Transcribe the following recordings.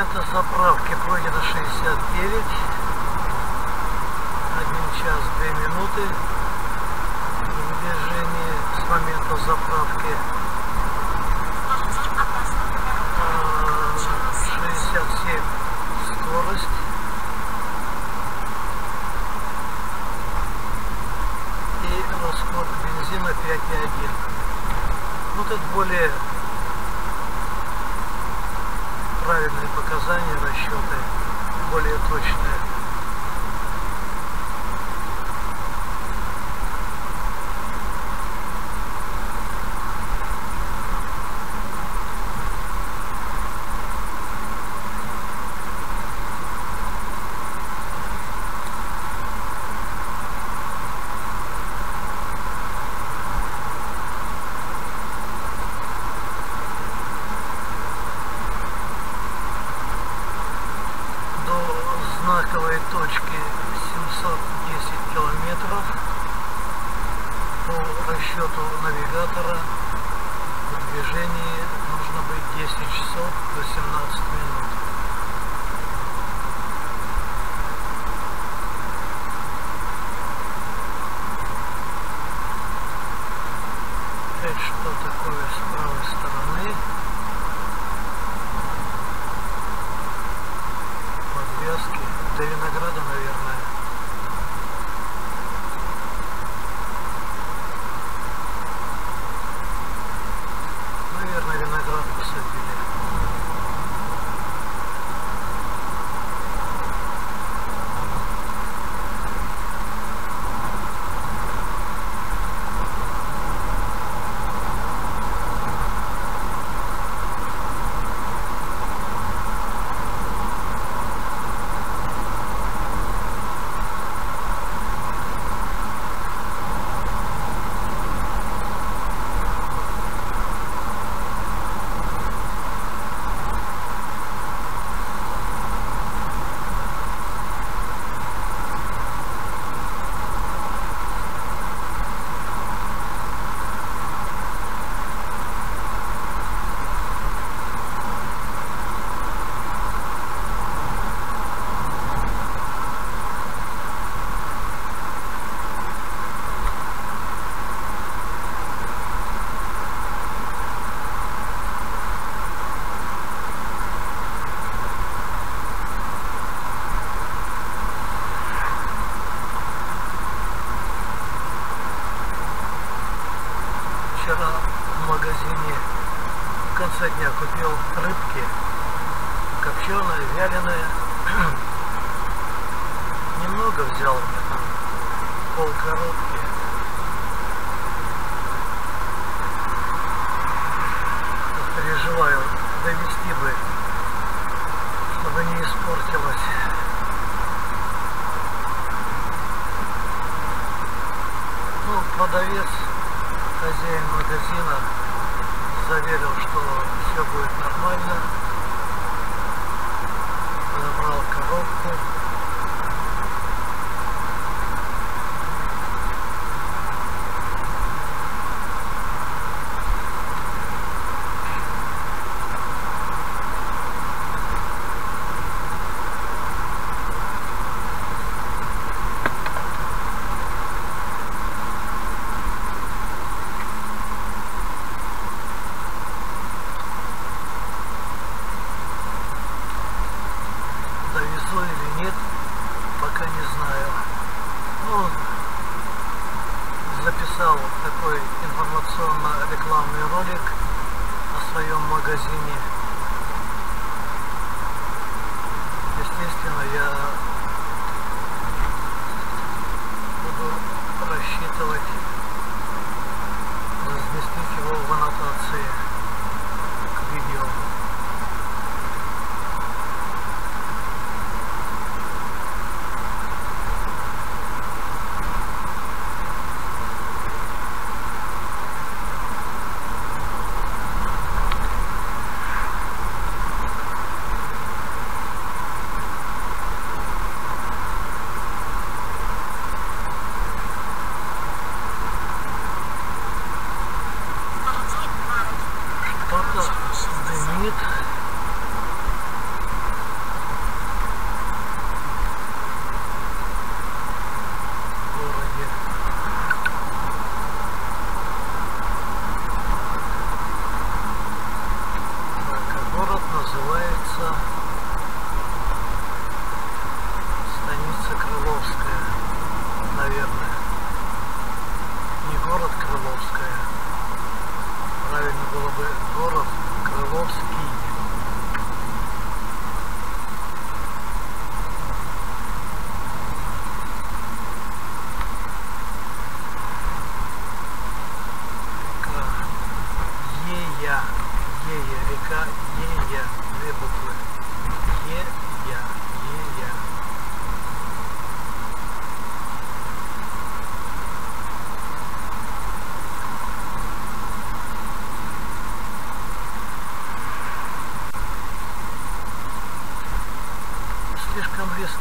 момента заправки пройдено 69. 1 час 2 минуты в движении с момента заправки. 67 скорость. И расход бензина 5,1. Вот это более правильные показания, расчеты более точные.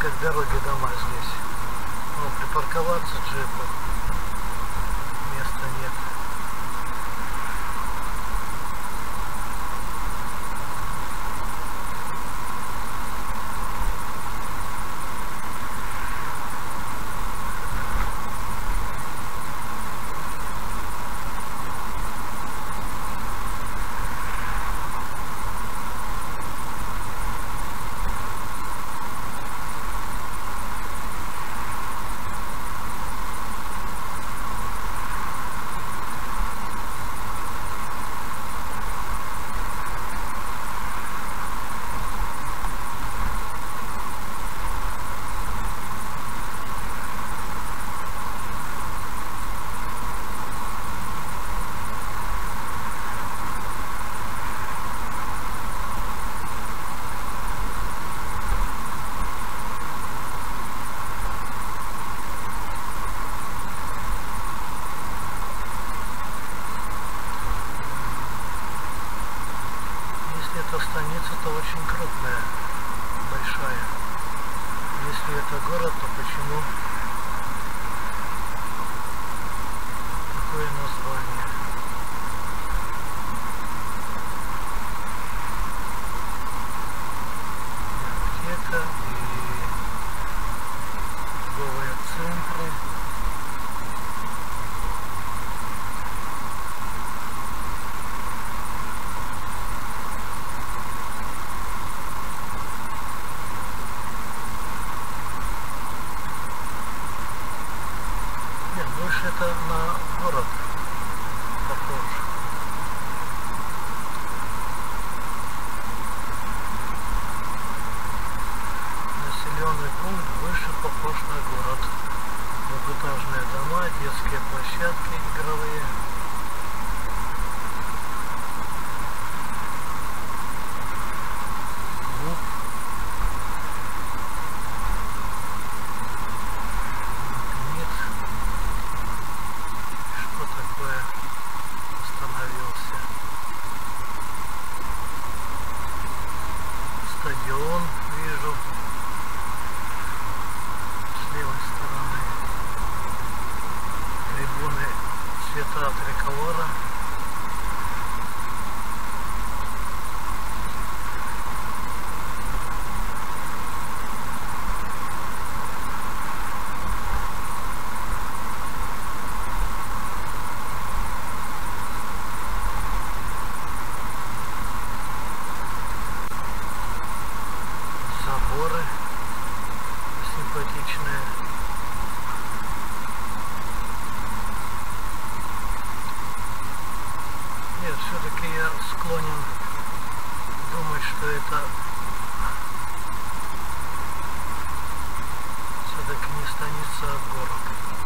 his diligence. Что это все-таки не станица, а город.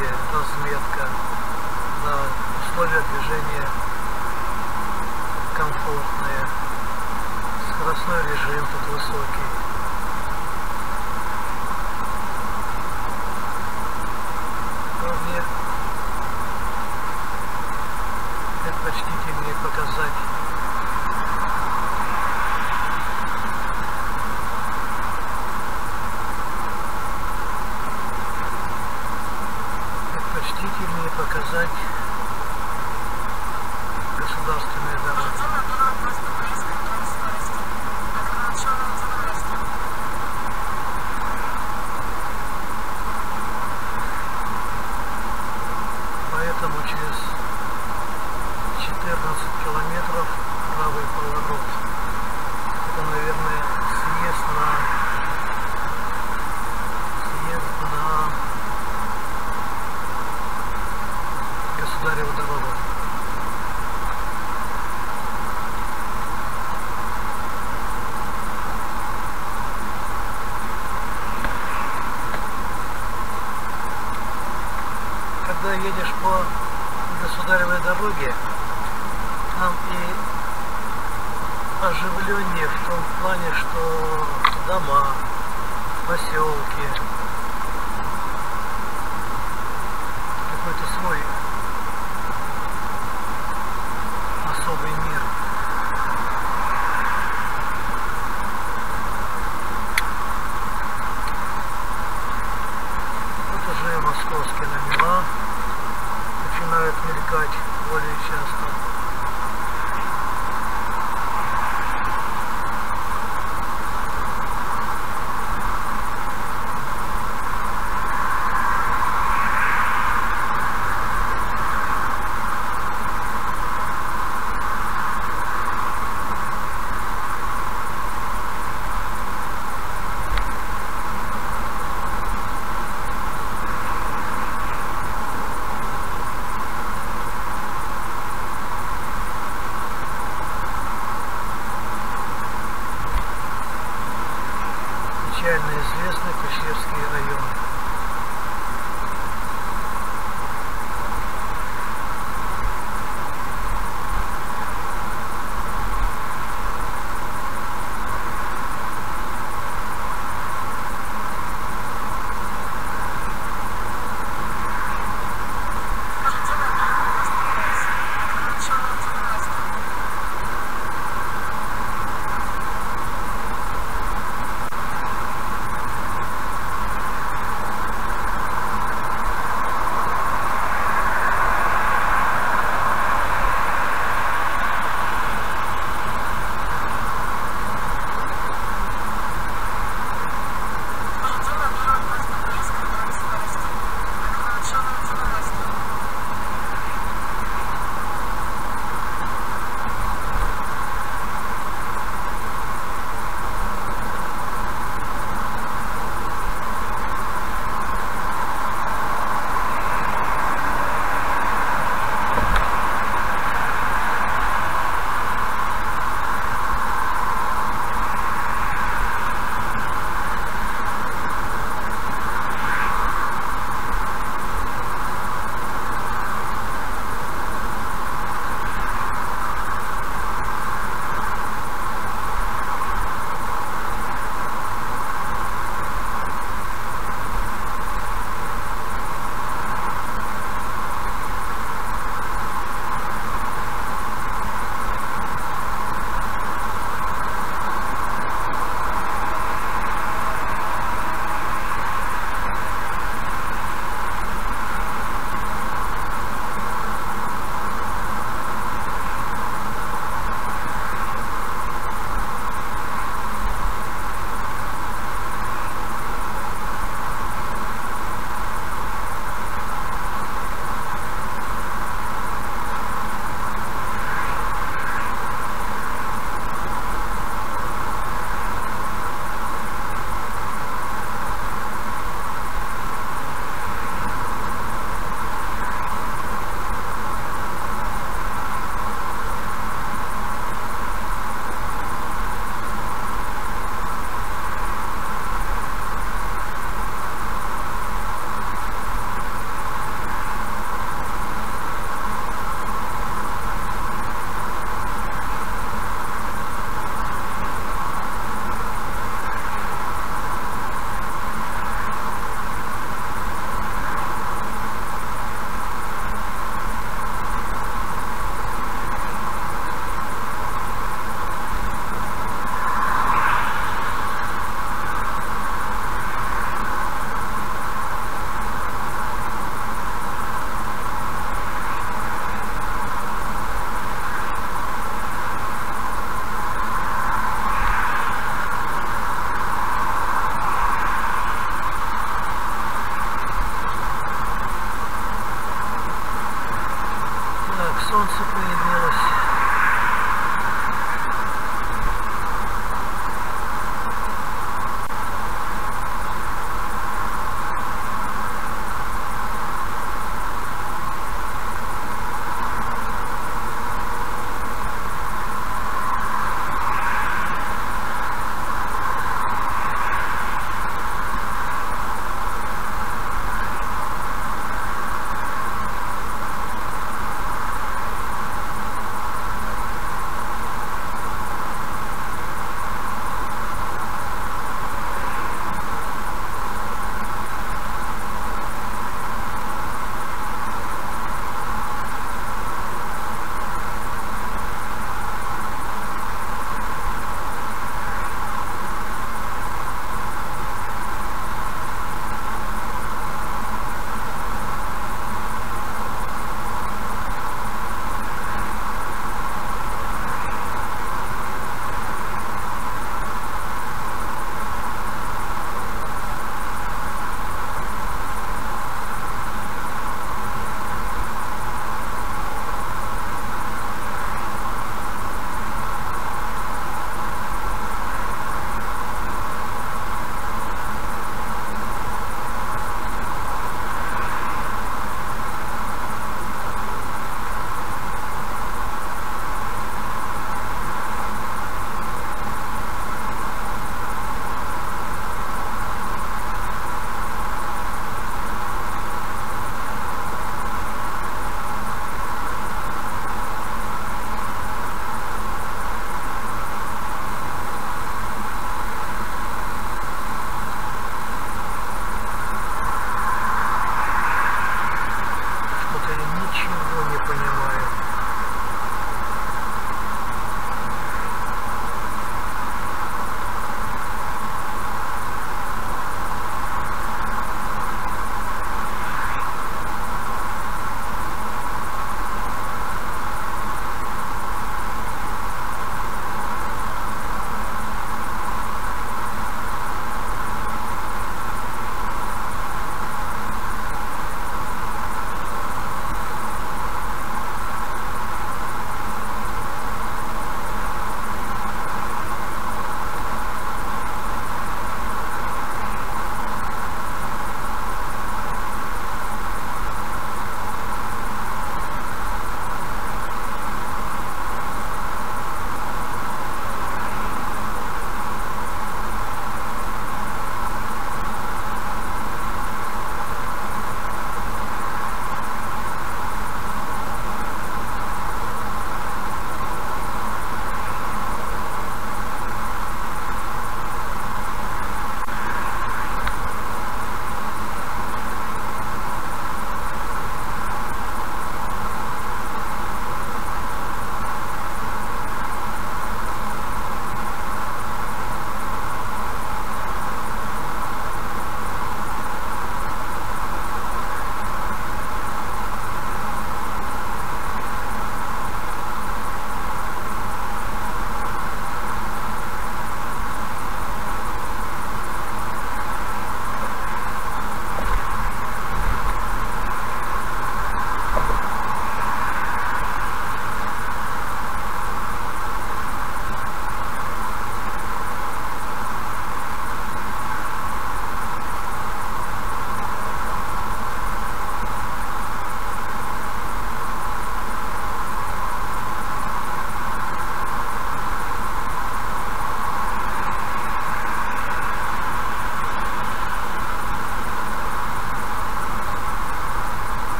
где разметка на условия движения комфортные. Скоростной режим тут высокий.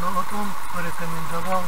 Но вот он порекомендовал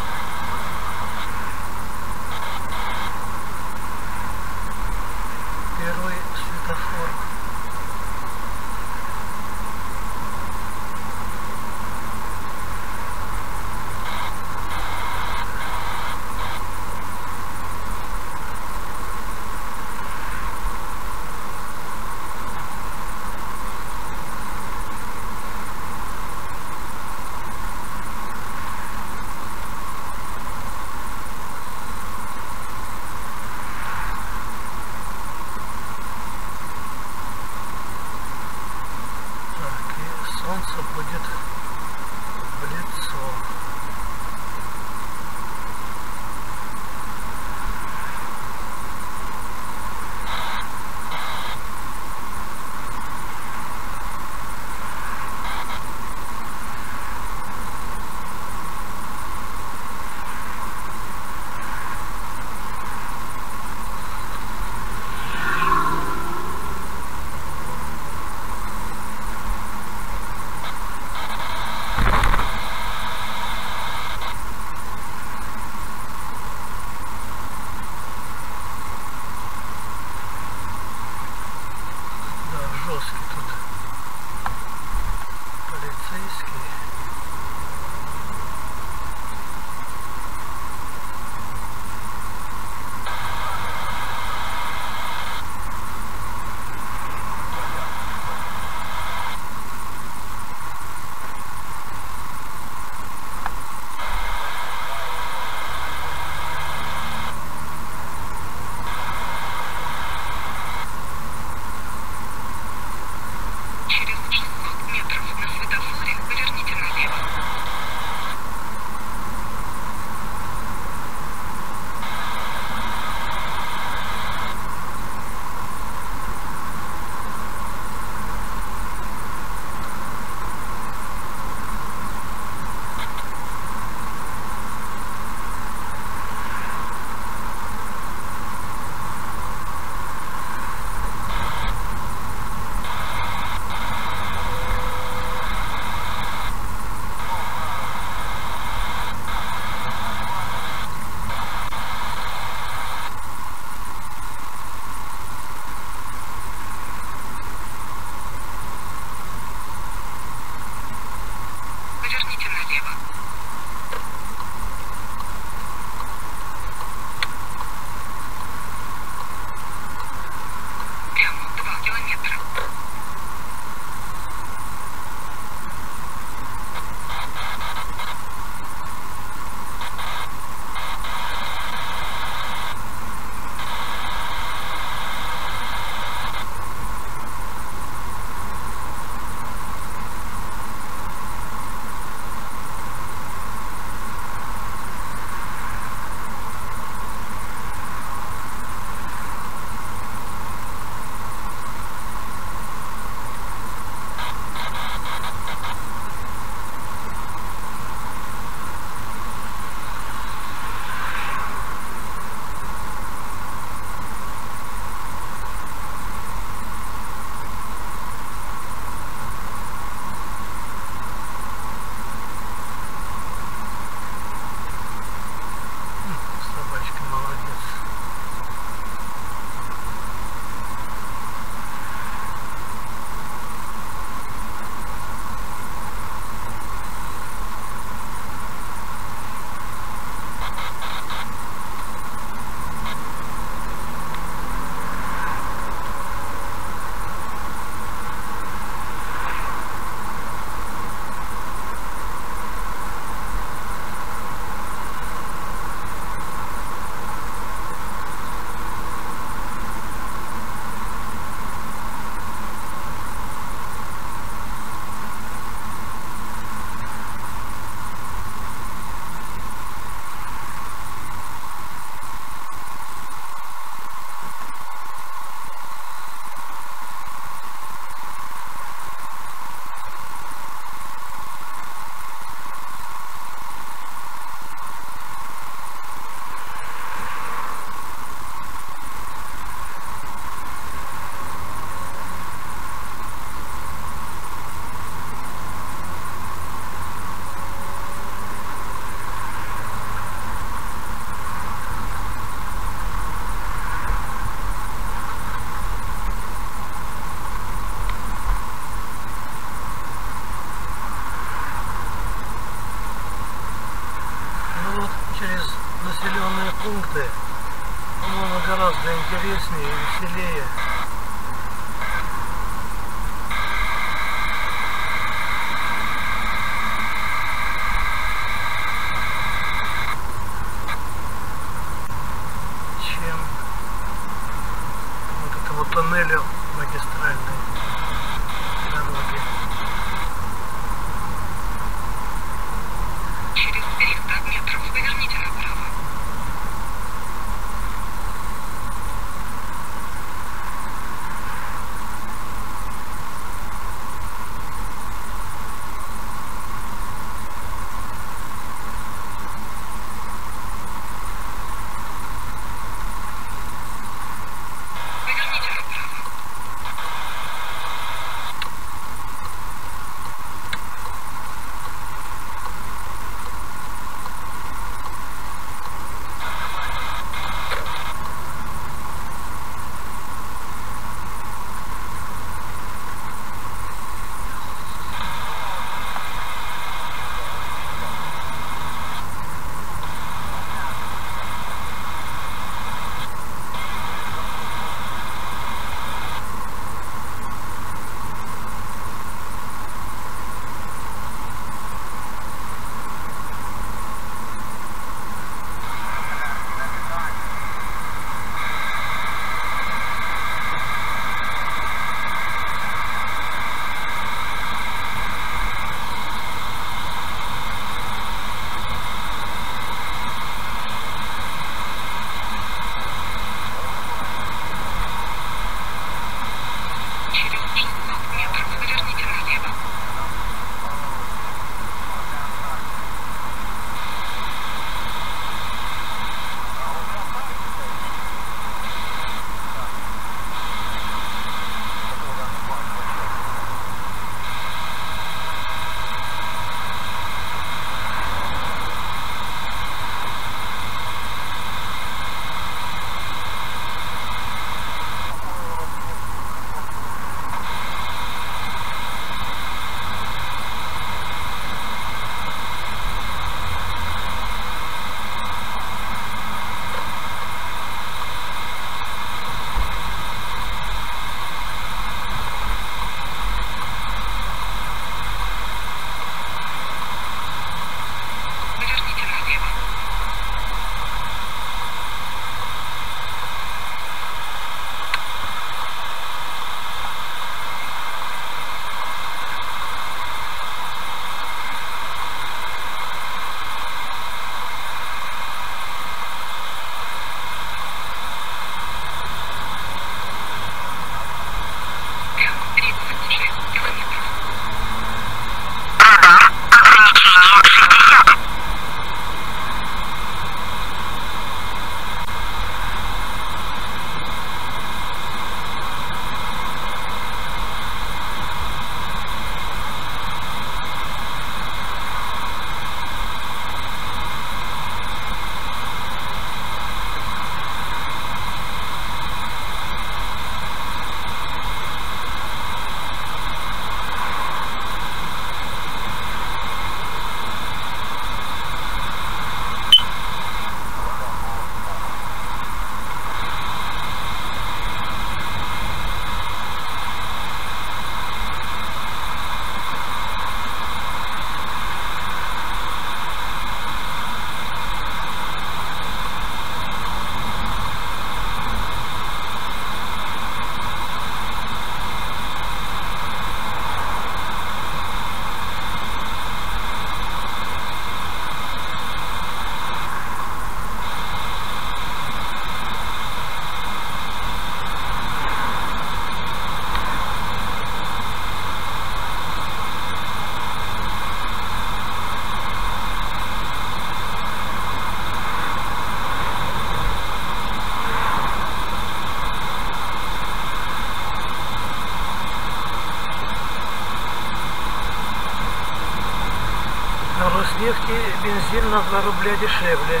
Роснефти бензин на 2 рубля дешевле.